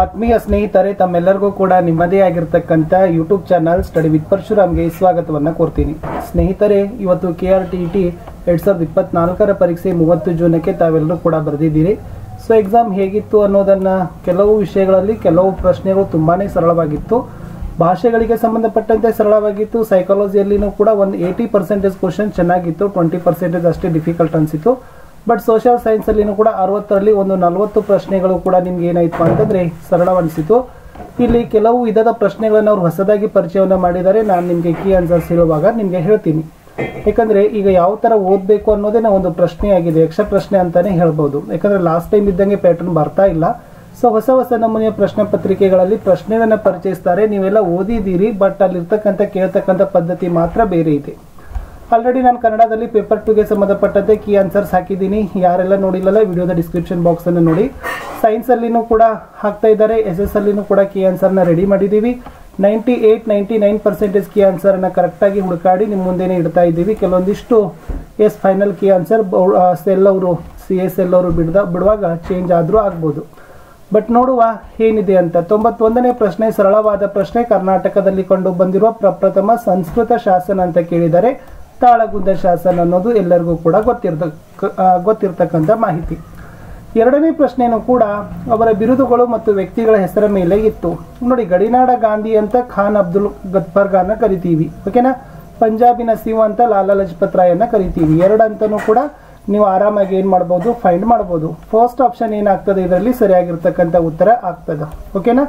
ಆತ್ಮೀಯ ಸ್ನೇಹಿತರೆ, ತಮ್ಮೆಲ್ಲರಿಗೂ ಕೂಡ ನಿಮ್ಮದೇ ಆಗಿರ್ತಕ್ಕಂಥ ಯೂಟ್ಯೂಬ್ ಚಾನಲ್ ಸ್ಟಡಿ ವಿತ್ ಪರಶುರಾಮ್ಗೆ ಸ್ವಾಗತವನ್ನು ಕೋರ್ತೀನಿ. ಸ್ನೇಹಿತರೆ, ಇವತ್ತು ಕೆ ಆರ್ ಟಿ ಟಿ ಎರಡು ಸಾವಿರದ ಇಪ್ಪತ್ನಾಲ್ಕರ ಪರೀಕ್ಷೆ ಮೂವತ್ತು ಜೂನಕ್ಕೆ ತಾವೆಲ್ಲರೂ ಕೂಡ ಬರೆದಿದ್ದೀರಿ. ಸೊ ಎಕ್ಸಾಮ್ ಹೇಗಿತ್ತು ಅನ್ನೋದನ್ನು ಕೆಲವು ವಿಷಯಗಳಲ್ಲಿ ಕೆಲವು ಪ್ರಶ್ನೆಗಳು ತುಂಬಾ ಸರಳವಾಗಿತ್ತು. ಭಾಷೆಗಳಿಗೆ ಸಂಬಂಧಪಟ್ಟಂತೆ ಸರಳವಾಗಿತ್ತು. ಸೈಕಾಲಜಿಯಲ್ಲಿನೂ ಕೂಡ ಒಂದು ಏಯ್ಟಿ ಪರ್ಸೆಂಟೇಜ್ ಕ್ವಶನ್ ಚೆನ್ನಾಗಿತ್ತು. ಟ್ವೆಂಟಿ ಪರ್ಸೆಂಟೇಜ್ ಅಷ್ಟೇ ಡಿಫಿಕಲ್ಟ್ ಅನಿಸಿತು ಬಟ್ ಸೋಷಿಯಲ್ ಸೈನ್ಸ್ ಅಲ್ಲಿನೂ ಕೂಡ ಅರವತ್ತರಲ್ಲಿ ಒಂದು ನಲವತ್ತು ಪ್ರಶ್ನೆಗಳು ಕೂಡ ನಿಮ್ಗೆ ಏನಾಯ್ತು ಅಂತಂದ್ರೆ ಸರಳವನಿಸಿತು ಇಲ್ಲಿ ಕೆಲವು ವಿಧದ ಪ್ರಶ್ನೆಗಳನ್ನು ಅವ್ರು ಹೊಸದಾಗಿ ಪರಿಚಯವನ್ನ ಮಾಡಿದ್ದಾರೆ. ನಾನು ನಿಮಗೆ ಕೀ ಆನ್ಸರ್ಸ್ ಇರುವಾಗ ನಿಮಗೆ ಹೇಳ್ತೀನಿ. ಯಾಕಂದ್ರೆ ಈಗ ಯಾವ ತರ ಓದಬೇಕು ಅನ್ನೋದೇ ನಾವು ಒಂದು ಪ್ರಶ್ನೆಯಾಗಿದೆ ಯಕ್ಷ ಪ್ರಶ್ನೆ ಅಂತಾನೆ ಹೇಳ್ಬೋದು. ಯಾಕಂದ್ರೆ ಲಾಸ್ಟ್ ಟೈಮ್ ಇದ್ದಂಗೆ ಪ್ಯಾಟರ್ನ್ ಬರ್ತಾ ಇಲ್ಲ. ಸೊ ಹೊಸ ಹೊಸ ನಮೂನೆಯ ಪ್ರಶ್ನೆ ಪತ್ರಿಕೆಗಳಲ್ಲಿ ಪ್ರಶ್ನೆಗಳನ್ನ ಪರಿಚಯಿಸ್ತಾರೆ. ನೀವೆಲ್ಲ ಓದಿದ್ದೀರಿ ಬಟ್ ಅಲ್ಲಿರ್ತಕ್ಕಂಥ ಕೇಳ್ತಕ್ಕಂಥ ಪದ್ಧತಿ ಮಾತ್ರ ಬೇರೆ ಇದೆ. ಆಲ್ರೆಡಿ ನಾನು ಕನ್ನಡದಲ್ಲಿ ಪೇಪರ್ ಟೂಗೆ ಸಂಬಂಧಪಟ್ಟಂತೆ ಕೀ ಆನ್ಸರ್ಸ್ ಹಾಕಿದ್ದೀನಿ. ಯಾರೆಲ್ಲ ನೋಡಿಲ್ಲಲ್ಲ, ವಿಡಿಯೋದ ಡಿಸ್ಕ್ರಿಪ್ಷನ್ ಬಾಕ್ಸ್ ಅನ್ನು ನೋಡಿ. ಸೈನ್ಸ್ ಅಲ್ಲಿನೂ ಕೂಡ ಹಾಕ್ತಾ ಇದ್ದಾರೆ. ಎಸ್ ಎಸ್ ಅಲ್ಲಿನೂ ಕೂಡ ಕೀ ಆನ್ಸರ್ನ ರೆಡಿ ಮಾಡಿದ್ದೀವಿ ninety eight ninety nine percentage key ಆನ್ಸರ್ನ ಕರೆಕ್ಟಾಗಿ ಹುಡುಕಾಡಿ ನಿಮ್ಮ ಮುಂದೆನೇ ಇಡ್ತಾ ಇದ್ದೀವಿ. ಕೆಲವೊಂದಿಷ್ಟು as final key answer cell ಅವರು ಸಿ ಎಸ್ ಎಲ್ ಅವರು ಬಿಡ್ದ, ಬಿಡುವಾಗ ಚೇಂಜ್ ಆದರೂ ಆಗ್ಬೋದು. ಬಟ್ ನೋಡುವ ಏನಿದೆ ಅಂತ. ತೊಂಬತ್ತೊಂದನೇ ಪ್ರಶ್ನೆ, ಸರಳವಾದ ಪ್ರಶ್ನೆ ಕರ್ನಾಟಕದಲ್ಲಿ ಕಂಡು ಬಂದಿರುವ ಪ್ರಪ್ರಥಮ ಸಂಸ್ಕೃತ ಶಾಸನ ಅಂತ ಕೇಳಿದರೆ ತಾಳಗುಂದ ಶಾಸನ ಅನ್ನೋದು ಎಲ್ಲರಿಗೂ ಕೂಡ ಗೊತ್ತಿರ್ತ ಗೊತ್ತಿರ್ತಕ್ಕಂಥ ಮಾಹಿತಿ. ಎರಡನೇ ಪ್ರಶ್ನೆಯೂ ಕೂಡ ಅವರ ಬಿರುದುಗಳು ಮತ್ತು ವ್ಯಕ್ತಿಗಳ ಹೆಸರ ಮೇಲೆ ಇತ್ತು. ನೋಡಿ, ಗಡಿನಾಡ ಗಾಂಧಿ ಅಂತ ಖಾನ್ ಅಬ್ದುಲ್ ಗದ್ಫರ್ಗಾನ ಕರಿತೀವಿ ಓಕೆನಾ ಪಂಜಾಬಿನ ಸಿಂಹ ಅಂತ ಲಾಲಾ ಲಜಪತ್ ರಾಯನ್ನ ಕರಿತೀವಿ. ಎರಡಂತನೂ ಕೂಡ ನೀವು ಆರಾಮಾಗಿ ಏನ್ ಮಾಡ್ಬೋದು ಫೈಂಡ್ ಮಾಡ್ಬೋದು. ಫಸ್ಟ್ ಆಪ್ಷನ್ ಏನಾಗ್ತದೆ ಇದರಲ್ಲಿ ಸರಿಯಾಗಿರ್ತಕ್ಕಂಥ ಉತ್ತರ ಆಗ್ತದೆ ಓಕೆನಾ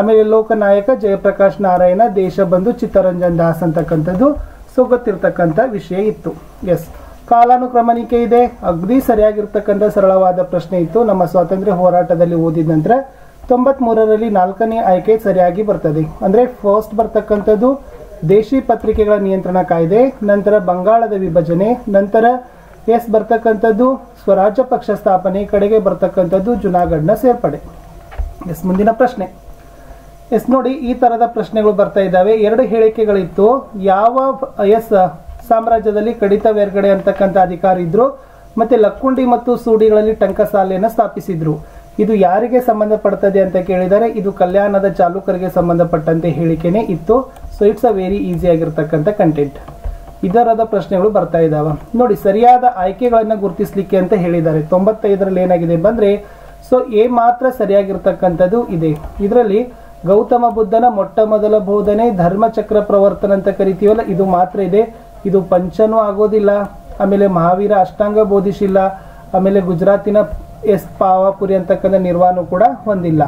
ಆಮೇಲೆ ಲೋಕನಾಯಕ, ಜಯಪ್ರಕಾಶ್ ನಾರಾಯಣ, ದೇಶ ಬಂಧು ಚಿತ್ತರಂಜನ್ ದಾಸ್ ಅಂತಕ್ಕಂಥದ್ದು ಸೊ ಗೊತ್ತಿರ್ತಕ್ಕಂಥ ವಿಷಯ ಇತ್ತು. ಎಸ್ ಕಾಲಾನುಕ್ರಮಣಿಕೆ ಇದೆ. ಅಗ್ದಿ ಸರಿಯಾಗಿರ್ತಕ್ಕಂಥ ಸರಳವಾದ ಪ್ರಶ್ನೆ ಇತ್ತು. ನಮ್ಮ ಸ್ವಾತಂತ್ರ್ಯ ಹೋರಾಟದಲ್ಲಿ ಓದಿದ ನಂತರ ತೊಂಬತ್ ಮೂರರಲ್ಲಿ ನಾಲ್ಕನೇ ಆಯ್ಕೆ ಸರಿಯಾಗಿ ಬರ್ತದೆ. ಅಂದ್ರೆ ಫಸ್ಟ್ ಬರ್ತಕ್ಕಂಥದ್ದು ದೇಶಿ ಪತ್ರಿಕೆಗಳ ನಿಯಂತ್ರಣ ಕಾಯ್ದೆ, ನಂತರ ಬಂಗಾಳದ ವಿಭಜನೆ, ನಂತರ ಎಸ್ ಬರ್ತಕ್ಕಂಥದ್ದು ಸ್ವರಾಜ್ಯ ಪಕ್ಷ ಸ್ಥಾಪನೆ, ಕಡೆಗೆ ಬರ್ತಕ್ಕಂಥದ್ದು ಜುನಾಗಢ್ನ ಸೇರ್ಪಡೆ. ಎಸ್ ಮುಂದಿನ ಪ್ರಶ್ನೆ. ಎಸ್, ನೋಡಿ, ಈ ತರದ ಪ್ರಶ್ನೆಗಳು ಬರ್ತಾ ಇದ್ದಾವೆ. ಎರಡು ಹೇಳಿಕೆಗಳಿತ್ತು. ಯಾವ ಎಸ್, ಸಾಮ್ರಾಜ್ಯದಲ್ಲಿ ಕಡಿತ ವೇರ್ಗಡೆ ಅಂತಕ್ಕಂಥ ಅಧಿಕಾರಿ ಇದ್ರು, ಮತ್ತೆ ಲಕ್ಕುಂಡಿ ಮತ್ತು ಸೂಡಿಗಳಲ್ಲಿ ಟಂಕಸಾಲೆಯನ್ನು ಸ್ಥಾಪಿಸಿದ್ರು. ಇದು ಯಾರಿಗೆ ಸಂಬಂಧಪಡ್ತದೆ ಅಂತ ಕೇಳಿದರೆ, ಇದು ಕಲ್ಯಾಣದ ಚಾಲುಕರಿಗೆ ಸಂಬಂಧಪಟ್ಟಂತೆ ಹೇಳಿಕೆನೆ ಇತ್ತು. So it's a very easy ಆಗಿರ್ತಕ್ಕಂಥ ಕಂಟೆಂಟ್ ಇದರದ ಪ್ರಶ್ನೆಗಳು ಬರ್ತಾ ಇದ್ದಾವೆ. ನೋಡಿ, ಸರಿಯಾದ ಆಯ್ಕೆಗಳನ್ನು ಗುರುತಿಸಲಿಕ್ಕೆ ಅಂತ ಹೇಳಿದ್ದಾರೆ. ತೊಂಬತ್ತೈದರಲ್ಲಿ ಏನಾಗಿದೆ ಬಂದ್ರೆ ಸೊ ಎ ಮಾತ್ರ ಸರಿಯಾಗಿರ್ತಕ್ಕಂಥದ್ದು ಇದೆ. ಇದರಲ್ಲಿ ಗೌತಮ ಬುದ್ಧನ ಮೊಟ್ಟ ಮೊದಲ ಬೋಧನೆ, ಧರ್ಮಚಕ್ರ ಪ್ರವರ್ತನ ಅಂತ ಕರಿತೀವಲ್ಲ, ಇದು ಮಾತ್ರ ಇದೆ. ಇದು ಪಂಚನೂ ಆಗೋದಿಲ್ಲ. ಆಮೇಲೆ ಮಹಾವೀರ ಅಷ್ಟಾಂಗ ಬೋಧಿಸಿಲ್ಲ. ಆಮೇಲೆ ಗುಜರಾತಿನ ಎಸ್ ಪಾವಾಪುರಿ ಅಂತಕ್ಕಂಥ ನಿರ್ವಾಣ ಕೂಡ ಹೊಂದಿಲ್ಲ.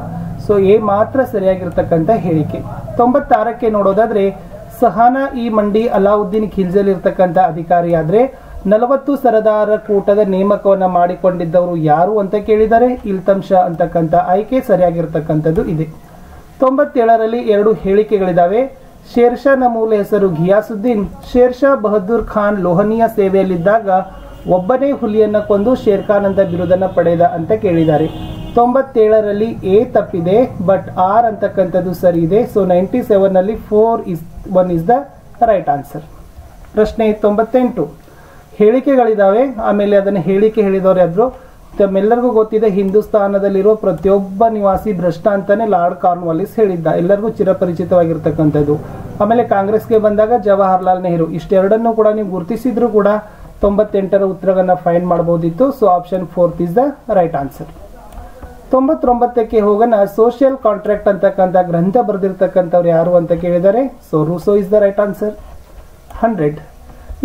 ಸೊ ಏ ಮಾತ್ರ ಸರಿಯಾಗಿರ್ತಕ್ಕಂಥ ಹೇಳಿಕೆ. ತೊಂಬತ್ತಾರಕ್ಕೆ ನೋಡೋದಾದ್ರೆ, ಸಹನ ಈ ಮಂಡಿ ಅಲಾವುದ್ದೀನ್ ಖಿಲ್ಜಲ್ ಇರ್ತಕ್ಕಂಥ ಅಧಿಕಾರಿ ಆದ್ರೆ ನಲವತ್ತು ಸರದಾರ ಕೂಟದ ನೇಮಕವನ್ನ ಮಾಡಿಕೊಂಡಿದ್ದವರು ಯಾರು ಅಂತ ಕೇಳಿದರೆ, ಇಲ್ತಂಶ ಅಂತಕ್ಕಂಥ ಆಯ್ಕೆ ಸರಿಯಾಗಿರ್ತಕ್ಕಂಥದ್ದು ಇದೆ. ತೊಂಬತ್ತೇಳರಲ್ಲಿ ಎರಡು ಹೇಳಿಕೆಗಳಿದ್ದಾವೆ ಶೇರ್ಷಾನ ಮೂಲ ಹೆಸರು ಘಿಯಾಸುದ್ದೀನ್. ಶೇರ್ಷಾ ಬಹದ್ದೂರ್ ಖಾನ್ ಲೋಹನಿಯ ಸೇವೆಯಲ್ಲಿದ್ದಾಗ ಒಬ್ಬನೇ ಹುಲಿಯನ್ನು ಕೊಂದು ಶೇರ್ ಖಾನ್ ಅಂತ ಬಿರುದನ್ನ ಪಡೆದ ಅಂತ ಕೇಳಿದ್ದಾರೆ. ತೊಂಬತ್ತೇಳರಲ್ಲಿ ಎ ತಪ್ಪಿದೆ, ಬಟ್ ಆರ್ ಅಂತಕ್ಕಂಥದ್ದು ಸರಿ ಇದೆ. ಸೊ ನೈಂಟಿ ಸೆವೆನ್ ಅಲ್ಲಿ four is, one is the right answer. ಪ್ರಶ್ನೆ ತೊಂಬತ್ತೆಂಟು. ಹೇಳಿಕೆಗಳಿದಾವೆ, ಆಮೇಲೆ ಅದನ್ನು ಹೇಳಿಕೆ ಹೇಳಿದವರು ಯಾದ್ರು ತಮ್ಮೆಲ್ಲರಿಗೂ ಗೊತ್ತಿದೆ ಹಿಂದೂಸ್ತಾನದಲ್ಲಿರೋ ಪ್ರತಿಯೊಬ್ಬ ನಿವಾಸಿ ಭ್ರಷ್ಟ ಅಂತಾನೆ ಲಾರ್ಡ್ ಕಾರ್ನ್ವಾಲಿಸ್ ಹೇಳಿದ್ದ. ಎಲ್ಲರಿಗೂ ಚಿರಪರಿಚಿತವಾಗಿರ್ತಕ್ಕಂಥದ್ದು. ಆಮೇಲೆ ಕಾಂಗ್ರೆಸ್ಗೆ ಬಂದಾಗ ಜವಾಹರ್ಲಾಲ್ ನೆಹರು. ಇಷ್ಟೆರಡನ್ನು ಕೂಡ ನೀವು ಗುರುತಿಸಿದ್ರು ಕೂಡ ತೊಂಬತ್ತೆಂಟರ ಉತ್ತರವನ್ನ ಫೈಂಡ್ ಮಾಡಬಹುದಿತ್ತು so, option fourth is the right answer. ತೊಂಬತ್ತೊಂಬತ್ತಕ್ಕೆ ಹೋಗೋಣ ಸೋಷಿಯಲ್ ಕಾಂಟ್ರಾಕ್ಟ್ ಅಂತಕ್ಕಂಥ ಗ್ರಂಥ ಬರೆದಿರ್ತಕ್ಕಂಥವ್ರು ಯಾರು ಅಂತ ಕೇಳಿದರೆ, so, Rousseau is the right answer. Hundred.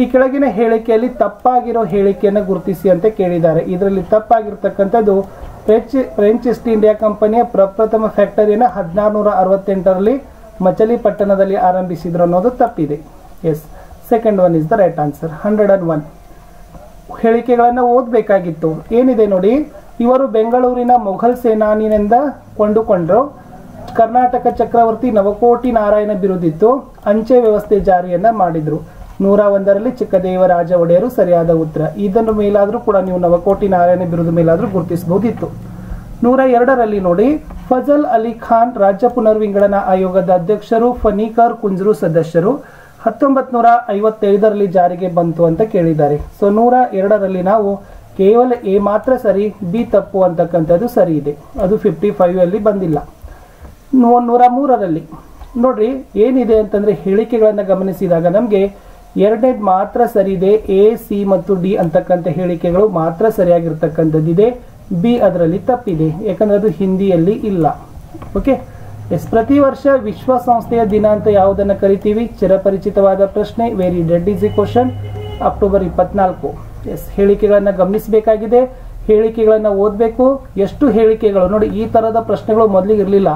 ಈ ಕೆಳಗಿನ ಹೇಳಿಕೆಯಲ್ಲಿ ತಪ್ಪಾಗಿರೋ ಹೇಳಿಕೆಯನ್ನು ಗುರುತಿಸಿ ಅಂತ ಕೇಳಿದ್ದಾರೆ. ಇದರಲ್ಲಿ ತಪ್ಪಾಗಿರ್ತಕ್ಕಂಥದ್ದು ಫ್ರೆಂಚ್ ಫ್ರೆಂಚ್ ಈಸ್ಟ್ ಇಂಡಿಯಾ ಕಂಪನಿಯ ಪ್ರಪ್ರಥಮ ಫ್ಯಾಕ್ಟರಿಯನ್ನು ಹದಿನಾರುನೂರ ಅರವತ್ತೆಂಟರಲ್ಲಿ ಮಚಲಿಪಟ್ಟಣದಲ್ಲಿ ಆರಂಭಿಸಿದ್ರು ಅನ್ನೋದು ತಪ್ಪಿದೆ. Yes second one is the right answer hundred and one ಹೇಳಿಕೆಗಳನ್ನು ಓದಬೇಕಾಗಿತ್ತು. ಏನಿದೆ ನೋಡಿ, ಇವರು ಬೆಂಗಳೂರಿನ ಮೊಘಲ್ ಸೇನಾನಿನಿಂದ ಕೊಂಡುಕೊಂಡರು. ಕರ್ನಾಟಕ ಚಕ್ರವರ್ತಿ ನವಕೋಟಿ ನಾರಾಯಣ ಬಿರುದಿತ್ತು. ಅಂಚೆ ವ್ಯವಸ್ಥೆ ಜಾರಿಯನ್ನ ಮಾಡಿದ್ರು. ನೂರ ಒಂದರಲ್ಲಿ ಚಿಕ್ಕದೇವರಾಜ ಒಡೆಯರು ಸರಿಯಾದ ಉತ್ತರ. ಇದನ್ನು ಮೇಲಾದರೂ ಕೂಡ ನೀವು ನವಕೋಟಿ ನಾರಾಯಣ ಬಿರುದು ಮೇಲಾದರೂ ಗುರುತಿಸಬಹುದಿತ್ತು. ನೂರ ಎರಡರಲ್ಲಿ ನೋಡಿ, ಫಜಲ್ ಅಲಿ ಖಾನ್ ರಾಜ್ಯ ಪುನರ್ವಿಂಗಡನಾ ಆಯೋಗದ ಅಧ್ಯಕ್ಷರು, ಫನೀಕರ್ ಕುಂಜ್ರು ಸದಸ್ಯರು ಹತ್ತೊಂಬತ್ತು ನೂರ ಐವತ್ತೈದರಲ್ಲಿ ಜಾರಿಗೆ ಬಂತು ಅಂತ ಕೇಳಿದ್ದಾರೆ. ಸೊ ನೂರ ಎರಡರಲ್ಲಿ ನಾವು ಕೇವಲ ಎ ಮಾತ್ರ ಸರಿ, ಬಿ ತಪ್ಪು ಅಂತಕ್ಕಂಥದ್ದು ಸರಿ ಇದೆ. ಅದು ಫಿಫ್ಟಿ ಫೈವ್ ಅಲ್ಲಿ ಬಂದಿಲ್ಲ. ನೂರ ಮೂರರಲ್ಲಿ ನೋಡ್ರಿ, ಏನಿದೆ ಅಂತಂದ್ರೆ ಹೇಳಿಕೆಗಳನ್ನು ಗಮನಿಸಿದಾಗ ನಮಗೆ ಎರಡನೇದು ಮಾತ್ರ ಸರಿ ಇದೆ ಎ, ಸಿ ಮತ್ತು ಡಿ ಅಂತಕ್ಕಂಥ ಹೇಳಿಕೆಗಳು ಮಾತ್ರ ಸರಿಯಾಗಿರ್ತಕ್ಕಂಥದ್ದಿದೆ. ಬಿ, ಅದರಲ್ಲಿ ತಪ್ಪಿದೆ, ಯಾಕಂದ್ರೆ ಅದು ಹಿಂದಿಯಲ್ಲಿ ಇಲ್ಲ. ಓಕೆ? ಎಸ್, ಪ್ರತಿ ವರ್ಷ ವಿಶ್ವಸಂಸ್ಥೆಯ ದಿನ ಅಂತ ಯಾವುದನ್ನು ಕರಿತೀವಿ? ಚಿರಪರಿಚಿತವಾದ ಪ್ರಶ್ನೆ, very dead easy question, October ಇಪ್ಪತ್ನಾಲ್ಕು. ಎಸ್, ಹೇಳಿಕೆಗಳನ್ನು ಗಮನಿಸಬೇಕಾಗಿದೆ, ಹೇಳಿಕೆಗಳನ್ನು ಓದಬೇಕು. ಎಷ್ಟು ಹೇಳಿಕೆಗಳು? ನೋಡಿ, ಈ ತರದ ಪ್ರಶ್ನೆಗಳು ಮೊದಲಿಗೆ ಇರಲಿಲ್ಲ.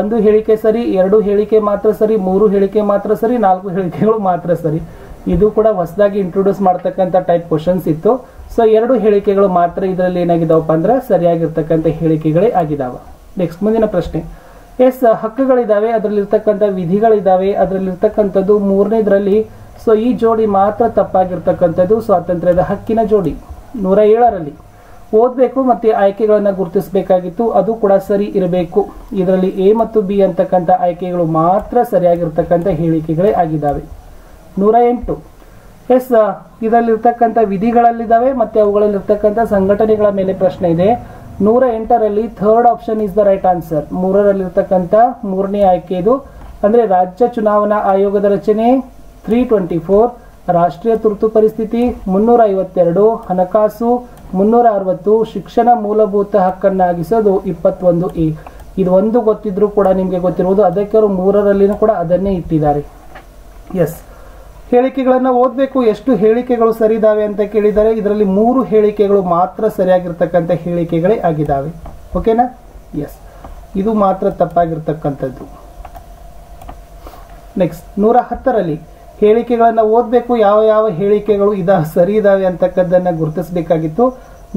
ಒಂದು ಹೇಳಿಕೆ ಸರಿ, ಎರಡು ಹೇಳಿಕೆ ಮಾತ್ರ ಸರಿ, ಮೂರು ಹೇಳಿಕೆ ಮಾತ್ರ ಸರಿ, ನಾಲ್ಕು ಹೇಳಿಕೆಗಳು ಮಾತ್ರ ಸರಿ. ಇದು ಕೂಡ ಹೊಸದಾಗಿ ಇಂಟ್ರೊಡ್ಯೂಸ್ ಮಾಡ್ತಕ್ಕಂಥ ಟೈಪ್ ಕ್ವಶನ್ಸ್ ಇತ್ತು. ಸೊ ಎರಡು ಹೇಳಿಕೆಗಳು ಮಾತ್ರ ಇದರಲ್ಲಿ ಏನಾಗಿದಾವಪ್ಪ ಅಂದ್ರೆ ಸರಿಯಾಗಿರ್ತಕ್ಕಂಥ ಹೇಳಿಕೆಗಳೇ ಆಗಿದಾವ. ನೆಕ್ಸ್ಟ್ ಮುಂದಿನ ಪ್ರಶ್ನೆ. ಎಸ್, ಹಕ್ಕುಗಳಿದಾವೆ, ಅದರಲ್ಲಿರ್ತಕ್ಕಂಥ ವಿಧಿಗಳಿದಾವೆ, ಅದರಲ್ಲಿರ್ತಕ್ಕಂಥದ್ದು ಮೂರನೇದ್ರಲ್ಲಿ ಸೊ ಈ ಜೋಡಿ ಮಾತ್ರ ತಪ್ಪಾಗಿರ್ತಕ್ಕಂಥದ್ದು ಸ್ವಾತಂತ್ರ್ಯದ ಹಕ್ಕಿನ ಜೋಡಿ. ನೂರ ಏಳರಲ್ಲಿ. ಓದಬೇಕು ಮತ್ತೆ ಆಯ್ಕೆಗಳನ್ನು ಗುರುತಿಸಬೇಕಾಗಿತ್ತು, ಅದು ಕೂಡ ಸರಿ ಇರಬೇಕು. ಇದರಲ್ಲಿ ಎ ಮತ್ತು ಬಿ ಅಂತಕ್ಕಂಥ ಆಯ್ಕೆಗಳು ಮಾತ್ರ ಸರಿಯಾಗಿರ್ತಕ್ಕಂಥ ಹೇಳಿಕೆಗಳೇ ಆಗಿದ್ದಾವೆ ನೂರ ಎಂಟು ಎಸ್ ಇದರಲ್ಲಿರ್ತಕ್ಕಂಥ ವಿಧಿಗಳಲ್ಲಿದ್ದಾವೆ ಮತ್ತೆ ಅವುಗಳಲ್ಲಿರ್ತಕ್ಕಂಥ ಸಂಘಟನೆಗಳ ಮೇಲೆ ಪ್ರಶ್ನೆ ಇದೆ. ನೂರ ಎಂಟರಲ್ಲಿ third option is the right answer. ಮೂರರಲ್ಲಿರ್ತಕ್ಕಂಥ ಮೂರನೇ ಆಯ್ಕೆ ಇದು. ಅಂದ್ರೆ ರಾಜ್ಯ ಚುನಾವಣಾ ಆಯೋಗದ ರಚನೆ ತ್ರೀ ಟ್ವೆಂಟಿ ಫೋರ್, ರಾಷ್ಟ್ರೀಯ ತುರ್ತು ಪರಿಸ್ಥಿತಿ ಮುನ್ನೂರ ಐವತ್ತೆರಡು ಹಣಕಾಸು ಮುನ್ನೂರ ಅರವತ್ತು ಶಿಕ್ಷಣ ಮೂಲಭೂತ ಹಕ್ಕನ್ನಾಗಿಸೋದು ಇಪ್ಪತ್ತೊಂದು ಎ. ಇದು ಒಂದು ಗೊತ್ತಿದ್ರು ಕೂಡ ನಿಮಗೆ ಗೊತ್ತಿರುವುದು ಅದಕ್ಕೆ ಅವರು ಮೂರರಲ್ಲಿನೂ ಕೂಡ ಅದನ್ನೇ ಇಟ್ಟಿದ್ದಾರೆ. ಎಸ್. ಹೇಳಿಕೆಗಳನ್ನು ಓದಬೇಕು, ಎಷ್ಟು ಹೇಳಿಕೆಗಳು ಸರಿದಾವೆ ಅಂತ ಕೇಳಿದರೆ ಇದರಲ್ಲಿ ಮೂರು ಹೇಳಿಕೆಗಳು ಮಾತ್ರ ಸರಿಯಾಗಿರ್ತಕ್ಕಂಥ ಹೇಳಿಕೆಗಳೇ ಆಗಿದ್ದಾವೆ ಓಕೆನಾ? ಎಸ್ ಇದು ಮಾತ್ರ ತಪ್ಪಾಗಿರ್ತಕ್ಕಂಥದ್ದು. ನೆಕ್ಸ್ಟ್ ನೂರ ಹತ್ತರಲ್ಲಿ ಹೇಳಿಕೆಗಳನ್ನು ಓದಬೇಕು, ಯಾವ ಯಾವ ಹೇಳಿಕೆಗಳು ಇದ ಸರಿ ಇದಾವೆ ಅಂತಕ್ಕದ್ದನ್ನ ಗುರುತಿಸಬೇಕಾಗಿತ್ತು.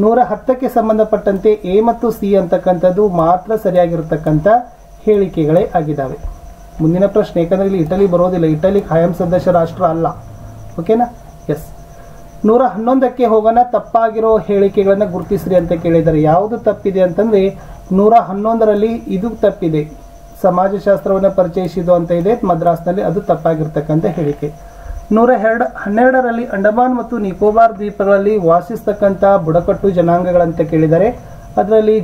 ನೂರ ಹತ್ತಕ್ಕೆ ಸಂಬಂಧಪಟ್ಟಂತೆ ಎ ಮತ್ತು ಸಿ ಅಂತಕ್ಕಂಥದ್ದು ಮಾತ್ರ ಸರಿಯಾಗಿರ್ತಕ್ಕಂಥ ಹೇಳಿಕೆಗಳೇ ಆಗಿದ್ದಾವೆ ಮುಂದಿನ ಪ್ರಶ್ನೆ ಯಾಕಂದರೆ ಇಲ್ಲಿ ಇಟಲಿ ಬರೋದಿಲ್ಲ. ಇಟಲಿ ಖಾಯಂ ಸದಸ್ಯ ರಾಷ್ಟ್ರ ಅಲ್ಲ. ಓಕೆನಾ ಎಸ್ ನೂರ ಹನ್ನೊಂದಕ್ಕೆ ಹೋಗೋಣ, ತಪ್ಪಾಗಿರೋ ಹೇಳಿಕೆಗಳನ್ನು ಗುರುತಿಸ್ರಿ ಅಂತ ಕೇಳಿದ್ದಾರೆ. ಯಾವುದು ತಪ್ಪಿದೆ ಅಂತಂದರೆ, ನೂರ ಹನ್ನೊಂದರಲ್ಲಿ ಇದು ತಪ್ಪಿದೆ. ಸಮಾಜಶಾಸ್ತ್ರವನ್ನು ಪರಿಚಯಿಸಿದ್ದು ಅಂತ ಇದೆ, ಮದ್ರಾಸ್ನಲ್ಲಿ ಅದು ತಪ್ಪಾಗಿರ್ತಕ್ಕಂಥ ಹೇಳಿಕೆ. ನೂರ ಎರಡು, ಹನ್ನೆರಡರಲ್ಲಿ ಅಂಡಮಾನ್ ಮತ್ತು ನಿಕೋಬಾರ್ ದ್ವೀಪಗಳಲ್ಲಿ ವಾಸಿಸ್ತಕ್ಕಂಥ ಬುಡಕಟ್ಟು ಜನಾಂಗಗಳಂತ ಕೇಳಿದರೆ ಅದರಲ್ಲಿ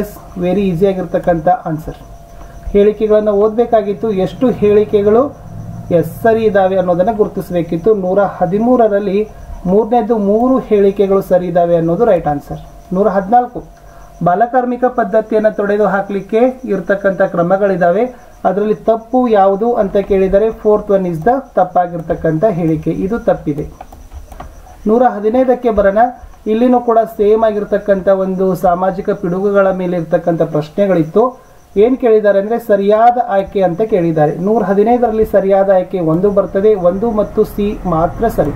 ಎಸ್ ವೆರಿ ಈಸಿಯಾಗಿರ್ತಕ್ಕಂಥ ಆನ್ಸರ್ ಹೇಳಿಕೆಗಳನ್ನು ಓದಬೇಕಾಗಿತ್ತು. ಎಷ್ಟು ಹೇಳಿಕೆಗಳು ಎಸ್ ಸರಿ ಇದ್ದಾವೆ ಅನ್ನೋದನ್ನು ಗುರುತಿಸಬೇಕಿತ್ತು. ನೂರ ಹದಿಮೂರರಲ್ಲಿ ಮೂರನೇದು ಮೂರು ಹೇಳಿಕೆಗಳು ಸರಿ ಇದ್ದಾವೆ ಅನ್ನೋದು ರೈಟ್ ಆನ್ಸರ್. ನೂರ ಹದಿನಾಲ್ಕು. ಬಾಲಕಾರ್ಮಿಕ ಪದ್ಧತಿಯನ್ನು ತೊಡೆದು ಹಾಕಲಿಕ್ಕೆ ಇರತಕ್ಕಂಥ ಕ್ರಮಗಳಿದ್ದಾವೆ ಅದರಲ್ಲಿ ತಪ್ಪು ಯಾವುದು ಅಂತ ಕೇಳಿದರೆ ಫೋರ್ತ್ ಒನ್ ಇಸ್ ದ ತಪ್ಪಾಗಿರ್ತಕ್ಕಂಥ ಹೇಳಿಕೆ. ಇದು ತಪ್ಪಿದೆ. ನೂರ ಹದಿನೈದಕ್ಕೆ ಬರೋಣ. ಇಲ್ಲಿನೂ ಕೂಡ ಸೇಮ್ ಆಗಿರ್ತಕ್ಕಂಥ ಒಂದು ಸಾಮಾಜಿಕ ಪಿಡುಗುಗಳ ಮೇಲೆ ಇರ್ತಕ್ಕಂಥ ಪ್ರಶ್ನೆಗಳಿತ್ತು. ಏನ್ ಕೇಳಿದ್ದಾರೆ ಅಂದ್ರೆ ಸರಿಯಾದ ಆಯ್ಕೆ ಅಂತ ಕೇಳಿದ್ದಾರೆ. ನೂರ ಹದಿನೈದರಲ್ಲಿ ಸರಿಯಾದ ಆಯ್ಕೆ ಒಂದು ಬರ್ತದೆ, ಒಂದು ಮತ್ತು ಸಿ ಮಾತ್ರ ಸರಿ.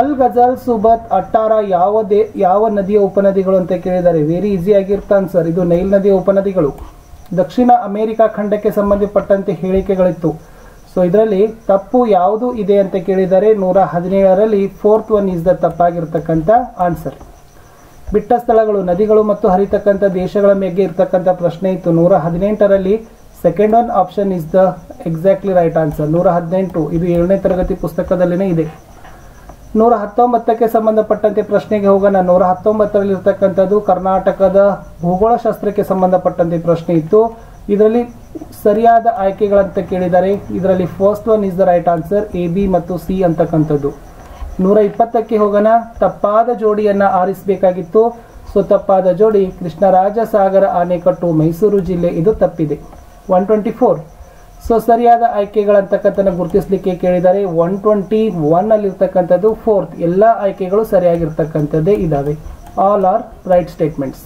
ಅಲ್ ಗಜಲ್, ಸುಬತ್, ಅಟ್ಟಾರ ಯಾವ ಯಾವ ನದಿಯ ಉಪನದಿಗಳು ಅಂತ ಕೇಳಿದ್ದಾರೆ. ವೆರಿ ಈಸಿ ಆಗಿರ್ತಾನೆ ಸರ್ ಇದು ನೈಲ್ ನದಿಯ ಉಪನದಿಗಳು. ದಕ್ಷಿಣ ಅಮೆರಿಕಾ ಖಂಡಕ್ಕೆ ಸಂಬಂಧಪಟ್ಟಂತೆ ಹೇಳಿಕೆಗಳಿತ್ತು. ಸೊ ಇದರಲ್ಲಿ ತಪ್ಪು ಯಾವುದು ಇದೆ ಅಂತ ಕೇಳಿದರೆ ನೂರ ಹದಿನೇಳರಲ್ಲಿ ಫೋರ್ತ್ ಒನ್ ಇಸ್ ದ ತಪ್ಪಾಗಿರ್ತಕ್ಕಂಥ ಆನ್ಸರ್ ಬಿಟ್ಟ ಸ್ಥಳಗಳು ನದಿಗಳು ಮತ್ತು ಹರಿತಕ್ಕಂಥ ದೇಶಗಳ ಮೇಲೆ ಇರತಕ್ಕಂಥ ಪ್ರಶ್ನೆ ಇತ್ತು. ನೂರ ಹದಿನೆಂಟರಲ್ಲಿ second one option is the exactly right answer ನೂರ ಹದಿನೆಂಟು, ಇದು ಏಳನೇ ತರಗತಿ ಪುಸ್ತಕದಲ್ಲಿನೇ ಇದೆ. ನೂರ ಹತ್ತೊಂಬತ್ತಕ್ಕೆ ಸಂಬಂಧಪಟ್ಟಂತೆ ಪ್ರಶ್ನೆಗೆ ಹೋಗೋಣ. ನೂರ ಹತ್ತೊಂಬತ್ತರಲ್ಲಿ ಇರತಕ್ಕಂಥದ್ದು ಕರ್ನಾಟಕದ ಭೂಗೋಳಶಾಸ್ತ್ರಕ್ಕೆ ಸಂಬಂಧಪಟ್ಟಂತೆ ಪ್ರಶ್ನೆ ಇತ್ತು. ಇದರಲ್ಲಿ ಸರಿಯಾದ ಆಯ್ಕೆಗಳಂತ ಕೇಳಿದ್ದಾರೆ ಇದರಲ್ಲಿ first one is the right answer A B ಮತ್ತು ಸಿ ಅಂತಕ್ಕಂಥದ್ದು. ನೂರ ಇಪ್ಪತ್ತಕ್ಕೆ ಹೋಗೋಣ. ತಪ್ಪಾದ ಜೋಡಿಯನ್ನ ಆರಿಸಬೇಕಾಗಿತ್ತು. ಸೊ, ತಪ್ಪಾದ ಜೋಡಿ ಕೃಷ್ಣರಾಜ ಸಾಗರ ಆಣೆಕಟ್ಟು ಮೈಸೂರು ಜಿಲ್ಲೆ ಇದು ತಪ್ಪಿದೆ. One twenty four. ಸೊ, ಸರಿಯಾದ ಆಯ್ಕೆಗಳಂತಕ್ಕಂಥ ಗುರುತಿಸಲಿಕ್ಕೆ ಕೇಳಿದ್ದಾರೆ ಒನ್ ಟ್ವೆಂಟಿ ಒನ್ ಅಲ್ಲಿ ಇರ್ತಕ್ಕಂಥದ್ದು ಫೋರ್ತ್ ಎಲ್ಲ ಆಯ್ಕೆಗಳು ಸರಿಯಾಗಿರ್ತಕ್ಕಂಥದ್ದೇ ಇದ್ದಾವೆ all are right statements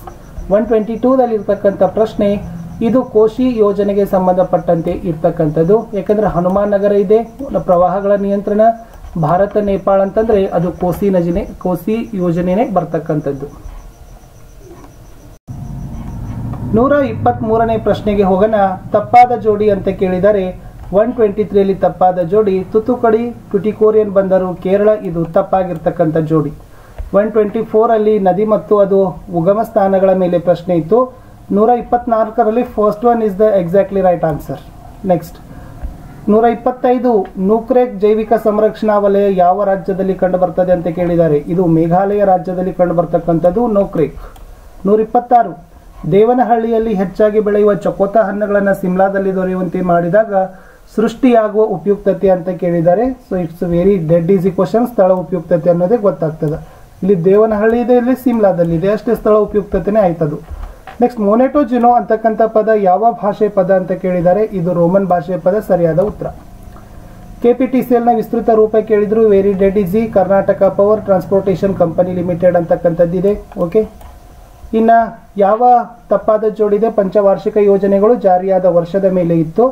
one twenty ಟೂದಲ್ಲಿ ಇರ್ತಕ್ಕಂಥ ಪ್ರಶ್ನೆ, ಇದು ಕೋಶಿ ಯೋಜನೆಗೆ ಸಂಬಂಧಪಟ್ಟಂತೆ ಇರ್ತಕ್ಕಂಥದ್ದು, ಯಾಕಂದರೆ ಹನುಮಾನ್ ನಗರ ಇದೆ, ಪ್ರವಾಹಗಳ ನಿಯಂತ್ರಣ ಭಾರತ, ನೇಪಾಳ ಅಂತಂದ್ರೆ ಅದು ಕೋಸಿ ನಜನೆ, ಕೋಸಿ ಯೋಜನೆನೇ ಬರ್ತಕ್ಕಂಥದ್ದು. ನೂರ ಇಪ್ಪತ್ತ್ ಮೂರನೇ ಪ್ರಶ್ನೆಗೆ ಹೋಗೋಣ. ತಪ್ಪಾದ ಜೋಡಿ ಅಂತ ಕೇಳಿದರೆ, ಒನ್ ಟ್ವೆಂಟಿ ತ್ರೀಯಲ್ಲಿ ತಪ್ಪಾದ ಜೋಡಿ ತುತುಕಡಿ ಟುಟಿಕೋರಿಯನ್ ಬಂದರು. ಕೇರಳ ಇದು ತಪ್ಪಾಗಿರ್ತಕ್ಕಂಥ ಜೋಡಿ. ಒನ್ ಟ್ವೆಂಟಿ ಫೋರಲ್ಲಿ ನದಿ ಮತ್ತು ಅದು ಉಗಮ ಸ್ಥಾನಗಳ ಮೇಲೆ ಪ್ರಶ್ನೆ ಇತ್ತು. ನೂರ ಇಪ್ಪತ್ನಾಲ್ಕರಲ್ಲಿ first one is the exactly right answer next ನೂರ ಇಪ್ಪತ್ತೈದು ನೂಕ್ರೇಕ್ ಜೈವಿಕ ಸಂರಕ್ಷಣಾ ವಲಯ ಯಾವ ರಾಜ್ಯದಲ್ಲಿ ಕಂಡು ಬರ್ತದೆ ಅಂತ ಕೇಳಿದ್ದಾರೆ. ಇದು ಮೇಘಾಲಯ ರಾಜ್ಯದಲ್ಲಿ ಕಂಡು ಬರ್ತಕ್ಕಂಥದ್ದು ನೌಕ್ರೇಕ್. ನೂರ ಇಪ್ಪತ್ತಾರು ದೇವನಹಳ್ಳಿಯಲ್ಲಿ ಹೆಚ್ಚಾಗಿ ಬೆಳೆಯುವ ಚಕೋತ ಹಣ್ಣುಗಳನ್ನು ಸಿಮ್ಲಾದಲ್ಲಿ ದೊರೆಯುವಂತೆ ಮಾಡಿದಾಗ ಸೃಷ್ಟಿಯಾಗುವ ಉಪಯುಕ್ತತೆ ಅಂತ ಕೇಳಿದ್ದಾರೆ. So it's very dead easy question ಸ್ಥಳ ಉಪಯುಕ್ತತೆ ಅನ್ನೋದೇ ಗೊತ್ತಾಗ್ತದೆ. ಇಲ್ಲಿ ದೇವನಹಳ್ಳಿ ಇದೆ, ಇಲ್ಲಿ ಸಿಮ್ಲಾದಲ್ಲಿ ಇದೆ. ಅಷ್ಟೇ ಸ್ಥಳ ಉಪಯುಕ್ತತೆನೇ ಆಯ್ತದು. ನೆಕ್ಸ್ಟ್ ಮೊನೆಟೋಜಿನೋ ಅಂತಕ್ಕಂಥ ಪದ ಯಾವ ಭಾಷೆ ಪದ ಅಂತ ಕೇಳಿದ್ದಾರೆ ಇದು ರೋಮನ್ ಭಾಷೆ ಪದ, ಸರಿಯಾದ ಉತ್ತರ. ಕೆ ಪಿ ಟಿ ಸಿ ಎಲ್ನ ವಿಸ್ತೃತ ರೂಪ ಕೇಳಿದ್ರು very dead easy Karnataka power transportation company limited ಅಂತಕ್ಕಂಥದ್ದಿದೆ okay ಇನ್ನ ಯಾವ ತಪ್ಪಾದ ಜೋಡಿದೆ, ಪಂಚವಾರ್ಷಿಕ ಯೋಜನೆಗಳು ಜಾರಿಯಾದ ವರ್ಷದ ಮೇಲೆ ಇತ್ತು,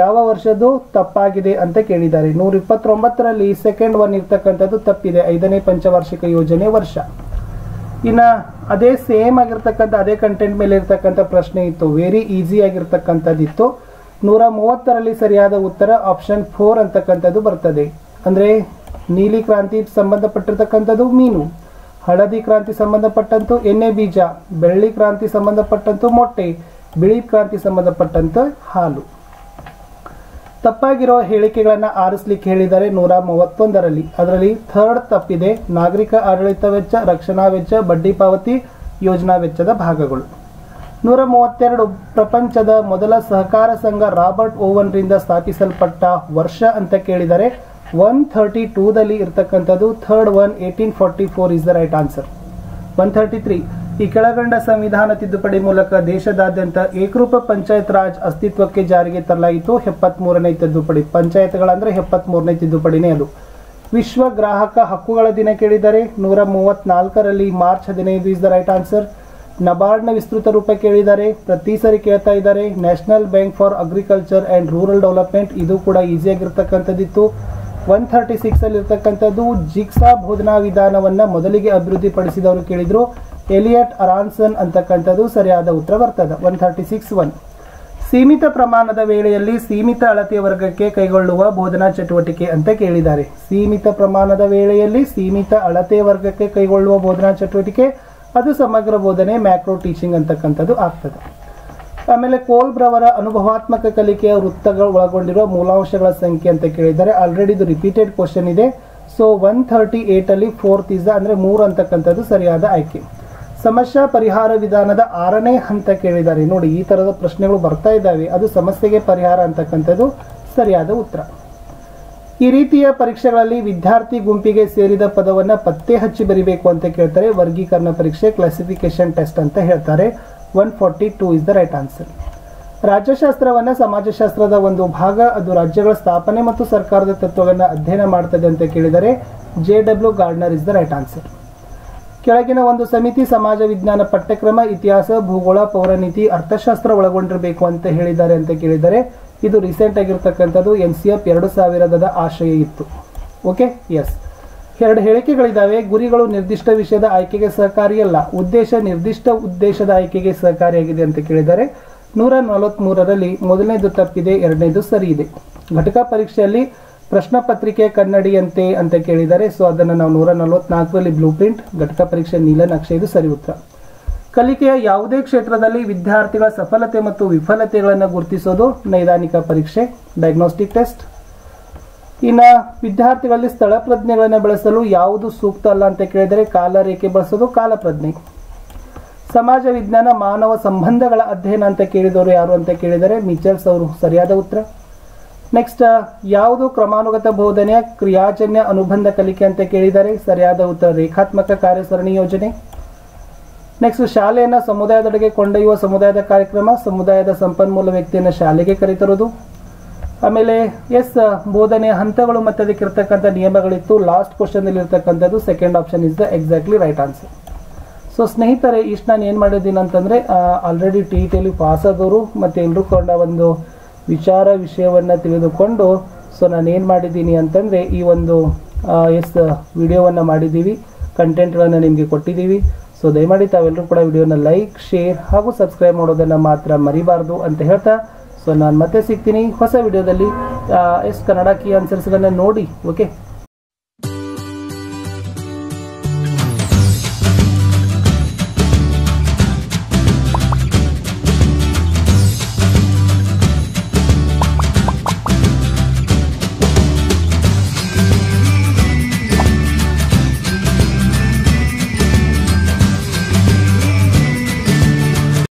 ಯಾವ ವರ್ಷದ್ದು ತಪ್ಪಾಗಿದೆ ಅಂತ ಕೇಳಿದ್ದಾರೆ. ನೂರ ಇಪ್ಪತ್ತೊಂಬತ್ತರಲ್ಲಿ ಸೆಕೆಂಡ್ ಒನ್ ಇರ್ತಕ್ಕಂಥದ್ದು ತಪ್ಪಿದೆ, ಐದನೇ ಪಂಚವಾರ್ಷಿಕ ಯೋಜನೆ ವರ್ಷ. ಇನ್ನ ಅದೇ ಸೇಮ್ ಆಗಿರ್ತಕ್ಕಂಥ, ಅದೇ ಕಂಟೆಂಟ್ ಮೇಲೆ ಇರ್ತಕ್ಕಂಥ ಪ್ರಶ್ನೆ ಇತ್ತು. ವೆರಿ ಈಸಿ ಆಗಿರ್ತಕ್ಕಂಥದ್ದಿತ್ತು. ನೂರ ಮೂವತ್ತರಲ್ಲಿ ಸರಿಯಾದ ಉತ್ತರ ಆಪ್ಷನ್ ಫೋರ್ ಅಂತಕ್ಕಂಥದ್ದು ಬರ್ತದೆ. ಅಂದ್ರೆ ನೀಲಿ ಕ್ರಾಂತಿ ಸಂಬಂಧಪಟ್ಟಿರ್ತಕ್ಕಂಥದ್ದು ಮೀನು, ಹಳದಿ ಕ್ರಾಂತಿ ಸಂಬಂಧಪಟ್ಟಂತು ಎಣ್ಣೆ ಬೀಜ, ಬೆಳ್ಳಿ ಕ್ರಾಂತಿ ಸಂಬಂಧಪಟ್ಟಂತು ಮೊಟ್ಟೆ, ಬಿಳಿ ಕ್ರಾಂತಿ ಸಂಬಂಧಪಟ್ಟಂತ ಹಾಲು. ತಪ್ಪಾಗಿರೋ ಹೇಳಿಕೆಗಳನ್ನು ಆರಿಸಲಿಕ್ಕೆ ಹೇಳಿದ್ದಾರೆ ನೂರ ಮೂವತ್ತೊಂದರಲ್ಲಿ. ಅದರಲ್ಲಿ ಥರ್ಡ್ ತಪ್ಪಿದೆ. ನಾಗರಿಕ ಆಡಳಿತ ವೆಚ್ಚ, ರಕ್ಷಣಾ ವೆಚ್ಚ, ಬಡ್ಡಿ ಪಾವತಿ, ಯೋಜನಾ ವೆಚ್ಚದ ಭಾಗಗಳು. ನೂರ ಮೂವತ್ತೆರಡು ಪ್ರಪಂಚದ ಮೊದಲ ಸಹಕಾರ ಸಂಘ ರಾಬರ್ಟ್ ಓವನ್ ರಿಂದ ಸ್ಥಾಪಿಸಲ್ಪಟ್ಟ ವರ್ಷ ಅಂತ ಕೇಳಿದರೆ ಒನ್ ಥರ್ಟಿ ಟೂದಲ್ಲಿ ಇರ್ತಕ್ಕಂಥದ್ದು third one eighteen forty four is the right answer one thirty three ಈ ಕೆಳಗಂಡ ಸಂವಿಧಾನ ತಿದ್ದುಪಡಿ ಮೂಲಕ ದೇಶದಾದ್ಯಂತ ಏಕರೂಪ ಪಂಚಾಯತ್ ರಾಜ್ ಅಸ್ತಿತ್ವಕ್ಕೆ ಜಾರಿಗೆ ತರಲಾಯಿತು. ಎಪ್ಪತ್ತ್ ಮೂರನೇ ತಿದ್ದುಪಡಿ ಪಂಚಾಯತ್ಗಳಂದ್ರೆ ಎಪ್ಪತ್ತ್ ಮೂರನೇ ತಿದ್ದುಪಡಿನೇ ಅದು. ವಿಶ್ವ ಗ್ರಾಹಕ ಹಕ್ಕುಗಳ ದಿನ ಕೇಳಿದರೆ ನೂರ ಮೂವತ್ನಾಲ್ಕರಲ್ಲಿ ಮಾರ್ಚ್ ಹದಿನೈದು ಇಸ್ ದ ರೈಟ್ ಆನ್ಸರ್ ನಬಾರ್ಡ್ನ ವಿಸ್ತೃತ ರೂಪ ಕೇಳಿದ್ದಾರೆ ಪ್ರತಿ ಸರಿ ಕೇಳ್ತಾ ಇದ್ದಾರೆ. National Bank for Agriculture and Rural Development ಇದು ಕೂಡ ಈಸಿಯಾಗಿರ್ತಕ್ಕಂಥದ್ದಿತ್ತು. ಒನ್ ಥರ್ಟಿ ಅಲ್ಲಿ ಇರ್ತಕ್ಕಂಥದ್ದು ಜಿಕ್ಸಾ ಬೋಧನಾ ವಿಧಾನವನ್ನು ಮೊದಲಿಗೆ ಅಭಿವೃದ್ಧಿಪಡಿಸಿದವರು ಕೇಳಿದ್ರು. ಎಲಿಯಟ್ ಅರಾನ್ಸನ್ ಅಂತಕ್ಕಂಥದ್ದು ಸರಿಯಾದ ಉತ್ತರ ಬರ್ತದೆ. ಒನ್ ಥರ್ಟಿ ಸಿಕ್ಸ್ ಒನ್ ಸೀಮಿತ ಪ್ರಮಾಣದ ವೇಳೆಯಲ್ಲಿ ಸೀಮಿತ ಅಳತೆಯ ವರ್ಗಕ್ಕೆ ಕೈಗೊಳ್ಳುವ ಬೋಧನಾ ಚಟುವಟಿಕೆ ಅಂತ ಕೇಳಿದ್ದಾರೆ. ಸೀಮಿತ ಪ್ರಮಾಣದ ವೇಳೆಯಲ್ಲಿ ಸೀಮಿತ ಅಳತೆ ವರ್ಗಕ್ಕೆ ಕೈಗೊಳ್ಳುವ ಬೋಧನಾ ಚಟುವಟಿಕೆ, ಅದು ಸಮಗ್ರ ಬೋಧನೆ, ಮ್ಯಾಕ್ರೋ ಟೀಚಿಂಗ್ ಅಂತಕ್ಕಂಥದ್ದು ಆಗ್ತದೆ. ಆಮೇಲೆ ಕೋಲ್ಬ್ರವರ ಅನುಭವಾತ್ಮಕ ಕಲಿಕೆಯ ವೃತ್ತಗಳು ಒಳಗೊಂಡಿರುವ ಮೂಲಾಂಶಗಳ ಸಂಖ್ಯೆ ಅಂತ ಕೇಳಿದ್ದಾರೆ. ಆಲ್ರೆಡಿ ಇದು ರಿಪೀಟೆಡ್ ಕ್ವಶನ್ ಇದೆ. ಸೊ ಒನ್ ಥರ್ಟಿ ಏಟ್ ಅಲ್ಲಿ ಫೋರ್ತ್ ಇಸ್ ಅಂದ್ರೆ ಮೂರು ಅಂತಕ್ಕಂಥದ್ದು ಸರಿಯಾದ ಆಯ್ಕೆ. ಸಮಸ್ಯಾ ಪರಿಹಾರ ವಿಧಾನದ ಆರನೇ ಹಂತ ಕೇಳಿದ್ದಾರೆ. ನೋಡಿ, ಈ ತರದ ಪ್ರಶ್ನೆಗಳು ಬರ್ತಾ ಇದ್ದಾವೆ. ಅದು ಸಮಸ್ಯೆಗೆ ಪರಿಹಾರ ಅಂತಕ್ಕಂಥದ್ದು ಸರಿಯಾದ ಉತ್ತರ. ಈ ರೀತಿಯ ಪರೀಕ್ಷೆಗಳಲ್ಲಿ ವಿದ್ಯಾರ್ಥಿ ಗುಂಪಿಗೆ ಸೇರಿದ ಪದವನ್ನ ಪತ್ತೆ ಹಚ್ಚಿ ಬರಿಬೇಕು ಅಂತ ಕೇಳ್ತಾರೆ. ವರ್ಗೀಕರಣ ಪರೀಕ್ಷೆ ಕ್ಲಾಸಿಫಿಕೇಶನ್ ಟೆಸ್ಟ್ ಅಂತ ಹೇಳ್ತಾರೆ. One forty two is the right answer ರಾಜ್ಯಶಾಸ್ತ್ರವನ್ನ ಸಮಾಜಶಾಸ್ತ್ರದ ಒಂದು ಭಾಗ, ಅದು ರಾಜ್ಯಗಳ ಸ್ಥಾಪನೆ ಮತ್ತು ಸರ್ಕಾರದ ತತ್ವಗಳನ್ನು ಅಧ್ಯಯನ ಮಾಡ್ತದೆ ಅಂತ ಕೇಳಿದರೆ J W Gardner is the right answer ಕೆಳಗಿನ ಒಂದು ಸಮಿತಿ ಸಮಾಜ ವಿಜ್ಞಾನ ಪಠ್ಯಕ್ರಮ, ಇತಿಹಾಸ, ಭೂಗೋಳ, ಪೌರನೀತಿ, ಅರ್ಥಶಾಸ್ತ್ರ ಒಳಗೊಂಡಿರಬೇಕು ಅಂತ ಹೇಳಿದ್ದಾರೆ ಅಂತ ಕೇಳಿದರೆ ಇದು ರೀಸೆಂಟ್ ಆಗಿರ್ತಕ್ಕಂಥದ್ದು ಎನ್ ಸಿ ಎಫ್ ಎರಡು ಸಾವಿರದ ಆಶಯ ಇತ್ತು. ಓಕೆ ಎಸ್ ಎರಡು ಹೇಳಿಕೆಗಳಿದ್ದಾವೆ ಗುರಿಗಳು ನಿರ್ದಿಷ್ಟ ವಿಷಯದ ಆಯ್ಕೆಗೆ ಸಹಕಾರಿಯಲ್ಲ ಉದ್ದೇಶ ನಿರ್ದಿಷ್ಟ ಉದ್ದೇಶದ ಆಯ್ಕೆಗೆ ಸಹಕಾರಿಯಾಗಿದೆ ಅಂತ ಕೇಳಿದರೆ ನೂರ ನಲವತ್ಮೂರರಲ್ಲಿ ಮೊದಲನೇದು ತಪ್ಪಿದೆ, ಎರಡನೇದು ಸರಿ ಇದೆ ಘಟಕ ಪರೀಕ್ಷೆಯಲ್ಲಿ ಪ್ರಶ್ನೆ ಪತ್ರಿಕೆ ಕನ್ನಡಿಯಂತೆ ಅಂತ ಕೇಳಿದ್ದಾರೆ ಸೊ ಅದನ್ನು ನಾವು ನೂರ ನಲವತ್ನಾಲ್ಕರಲ್ಲಿ ಬ್ಲೂ ಪ್ರಿಂಟ್ ಘಟಕ ಪರೀಕ್ಷೆ ನೀಲನಕ್ಷೆ ಇದು ಸರಿ ಉತ್ತರ. ಕಲಿಕೆಯ ಯಾವುದೇ ಕ್ಷೇತ್ರದಲ್ಲಿ ವಿದ್ಯಾರ್ಥಿಗಳ ಸಫಲತೆ ಮತ್ತು ವಿಫಲತೆಗಳನ್ನು ಗುರುತಿಸೋದು ನೈದಾನಿಕ ಪರೀಕ್ಷೆ ಡಯಾಗ್ನೋಸ್ಟಿಕ್ ಟೆಸ್ಟ್ ಇನ್ನು ವಿದ್ಯಾರ್ಥಿಗಳಲ್ಲಿ ಸ್ಥಳ ಪ್ರಜ್ಞೆಗಳನ್ನು ಬೆಳೆಸಲು ಯಾವುದು ಸೂಕ್ತ ಅಲ್ಲ ಅಂತ ಕೇಳಿದರೆ ಕಾಲರೇಖೆ ಬಳಸೋದು ಕಾಲಪ್ರಜ್ಞೆ ಸಮಾಜ ವಿಜ್ಞಾನ ಮಾನವ ಸಂಬಂಧಗಳ ಅಧ್ಯಯನ ಅಂತ ಕೇಳಿದವರು ಯಾರು ಅಂತ ಕೇಳಿದರೆ, ಮಿಚಲ್ಸ್ ಅವರು, ಸರಿಯಾದ ಉತ್ತರ. ನೆಕ್ಸ್ಟ್ ಯಾವುದು ಕ್ರಮಾನುಗತ ಬೋಧನೆಯ ಕ್ರಿಯಾಜನ್ಯ ಅನುಬಂಧ ಕಲಿಕೆ ಅಂತ ಕೇಳಿದರೆ ಸರಿಯಾದ ಉತ್ತರ ರೇಖಾತ್ಮಕ ಕಾರ್ಯಸರಣಿ ಯೋಜನೆ. ನೆಕ್ಸ್ಟ್ ಶಾಲೆಯನ್ನು ಸಮುದಾಯದೊಳಗೆ ಕೊಂಡೊಯ್ಯುವ ಸಮುದಾಯದ ಕಾರ್ಯಕ್ರಮ, ಸಮುದಾಯದ ಸಂಪನ್ಮೂಲ ವ್ಯಕ್ತಿಯನ್ನು ಶಾಲೆಗೆ ಕರೆತರುವುದು. ಆಮೇಲೆ ಎಸ್ ಬೋಧನೆಯ ಹಂತಗಳು ಮತ್ತು ಅದಕ್ಕೆ ಇರ್ತಕ್ಕಂಥ ನಿಯಮಗಳಿತ್ತು. ಲಾಸ್ಟ್ ಕ್ವಶನ್ ಅಲ್ಲಿ ಇರ್ತಕ್ಕಂಥದ್ದು second option is the exactly right answer so ಸ್ನೇಹಿತರೆ ಇಷ್ಟು ನಾನು ಏನು ಮಾಡಿದ್ದೀನಿ ಅಂತಂದರೆ ಆಲ್ರೆಡಿ ಟಿ ಟಿಯಲ್ಲಿ ಪಾಸ್ ಆದವರು ಮತ್ತು ಎಲ್ಲರೂ ಕೊಂಡ ಒಂದು ವಿಚಾರ ವಿಷಯವನ್ನು ತಿಳಿದುಕೊಂಡು, ಸೊ, ನಾನೇನು ಮಾಡಿದ್ದೀನಿ ಅಂತಂದರೆ, ಈ ಒಂದು ಎಸ್, ವಿಡಿಯೋವನ್ನು ಮಾಡಿದ್ದೀವಿ, ಕಂಟೆಂಟ್ಗಳನ್ನು ನಿಮಗೆ ಕೊಟ್ಟಿದ್ದೀವಿ. ಸೊ, ದಯಮಾಡಿ ತಾವೆಲ್ಲರೂ ಕೂಡ ವಿಡಿಯೋನ ಲೈಕ್, ಶೇರ್ ಹಾಗೂ ಸಬ್ಸ್ಕ್ರೈಬ್ ಮಾಡೋದನ್ನು ಮಾತ್ರ ಮರಿಬಾರ್ದು ಅಂತ ಹೇಳ್ತಾ, ಸೊ, ನಾನು ಮತ್ತೆ ಸಿಗ್ತೀನಿ ಹೊಸ ವಿಡಿಯೋದಲ್ಲಿ ಎಸ್ ಕನ್ನಡ ಕೀ ಆನ್ಸರ್ಸ್ಗಳನ್ನ ನೋಡಿ, ಓಕೆ?